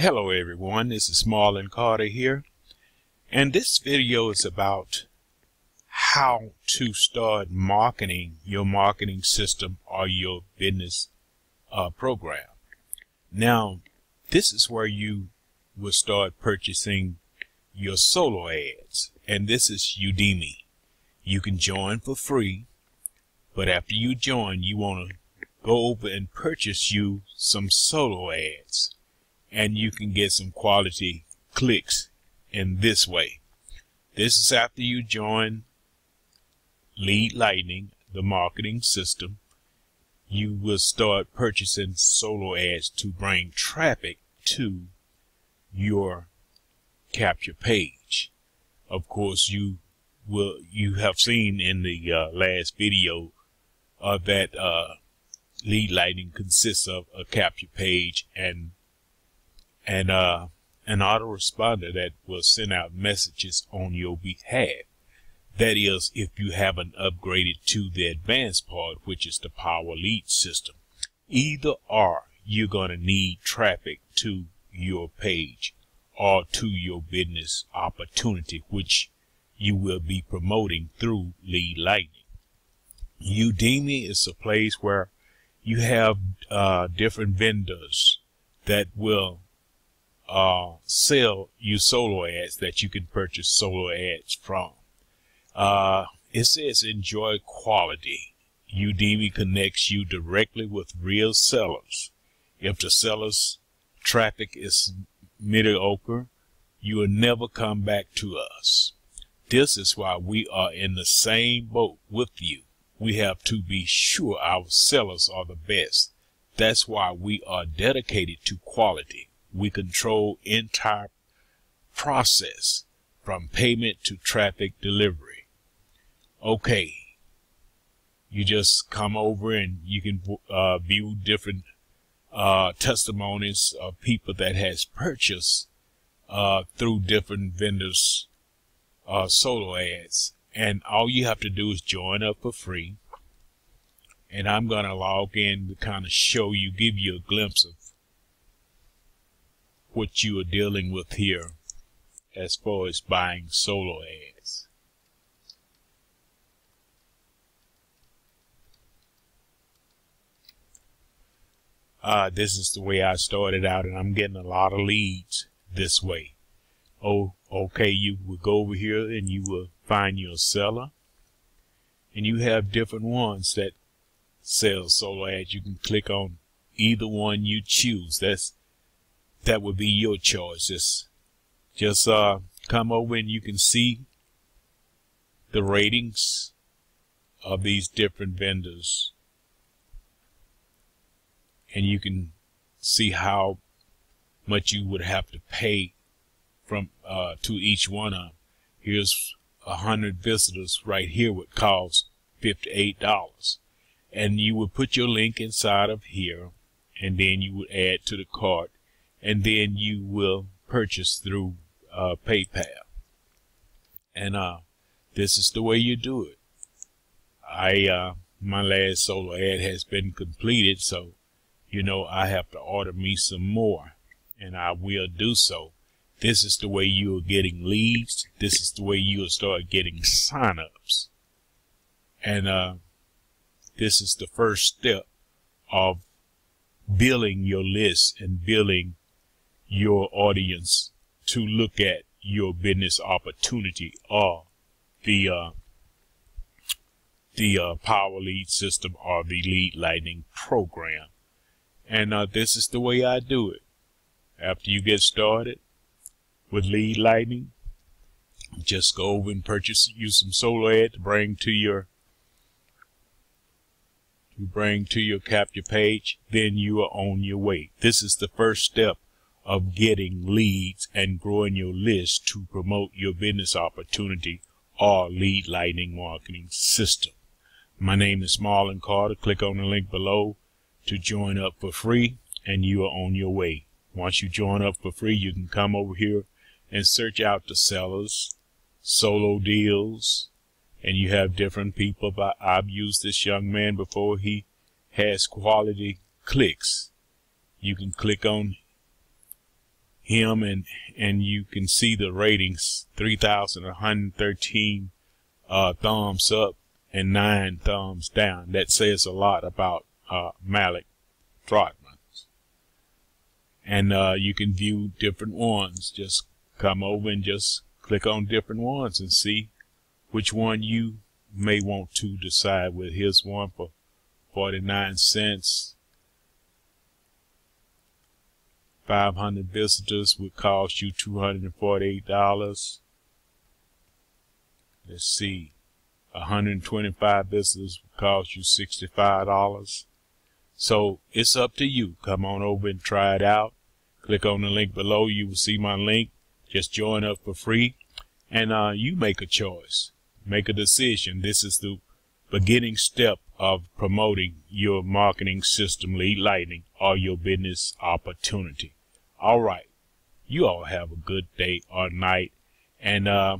Hello everyone, this is Marlin Carter here, and this video is about how to start marketing your marketing system or your business uh, program. Now, this is where you will start purchasing your solo ads, and this is Udimi. You can join for free, but after you join, you want to go over and purchase you some solo ads and you can get some quality clicks in this way. This is after you join Lead Lightning, the marketing system. You will start purchasing solo ads to bring traffic to your capture page. Of course, you will you have seen in the uh, last video uh, that uh, lead lightning consists of a capture page and and uh, an autoresponder that will send out messages on your behalf. That is, if you haven't upgraded to the advanced part, which is the Power Lead system. Either or, you're going to need traffic to your page or to your business opportunity, which you will be promoting through Lead Lightning. Udimi is a place where you have uh, different vendors that will uh, sell you solo ads that you can purchase solo ads from. Uh, it says enjoy quality. Udimi connects you directly with real sellers. If the seller's traffic is mediocre, you will never come back to us. This is why we are in the same boat with you. We have to be sure our sellers are the best. That's why we are dedicated to quality. We control entire process from payment to traffic delivery. Okay. You just come over and you can uh, view different uh, testimonies of people that has purchased uh, through different vendors uh, solo ads. And all you have to do is join up for free. And I'm going to log in to kind of show you, give you a glimpse of what you are dealing with here as far as buying solo ads. Uh, this is the way I started out and I'm getting a lot of leads this way. Oh, okay, you will go over here and you will find your seller and you have different ones that sell solo ads. You can click on either one you choose. That's that would be your choice. Just, just uh, come over and you can see the ratings of these different vendors. And you can see how much you would have to pay from uh, to each one of them. Here's a hundred visitors right here would cost fifty-eight dollars, and you would put your link inside of here, and then you would add to the cart, and then you will purchase through uh, PayPal. And uh, this is the way you do it. I uh, my last solo ad has been completed, so you know I have to order me some more, and I will do so. This is the way you are getting leads. This is the way you will start getting signups. And uh, this is the first step of building your list and building your audience to look at your business opportunity or the uh, the uh, power lead system or the lead lightning program. And uh, this is the way I do it. After you get started with lead lightning, just go over and purchase you some solo ad to bring to your to bring to your capture page. Then you are on your way. This is the first step of getting leads and growing your list to promote your business opportunity or lead lightning marketing system. My name is Marlin Carter. Click on the link below to join up for free and you are on your way. Once you join up for free, you can come over here and search out the sellers, solo deals, and you have different people. But I've used this young man before. He has quality clicks. You can click on him and and you can see the ratings 3113 uh, thumbs up and nine thumbs down. That says a lot about uh, Malik Trotman and uh, you can view different ones. Just come over and just click on different ones and see which one you may want to decide with. Here's one for 49 cents 500 visitors would cost you $248. Let's see. 125 visitors would cost you $65. So it's up to you. Come on over and try it out. Click on the link below. You will see my link. Just join up for free. And uh, you make a choice. Make a decision. This is the beginning step of promoting your marketing system lead lightning or your business opportunity. All right. You all have a good day or night. And uh,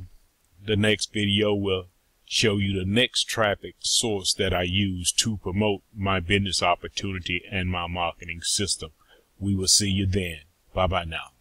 the next video will show you the next traffic source that I use to promote my business opportunity and my marketing system. We will see you then. Bye bye now.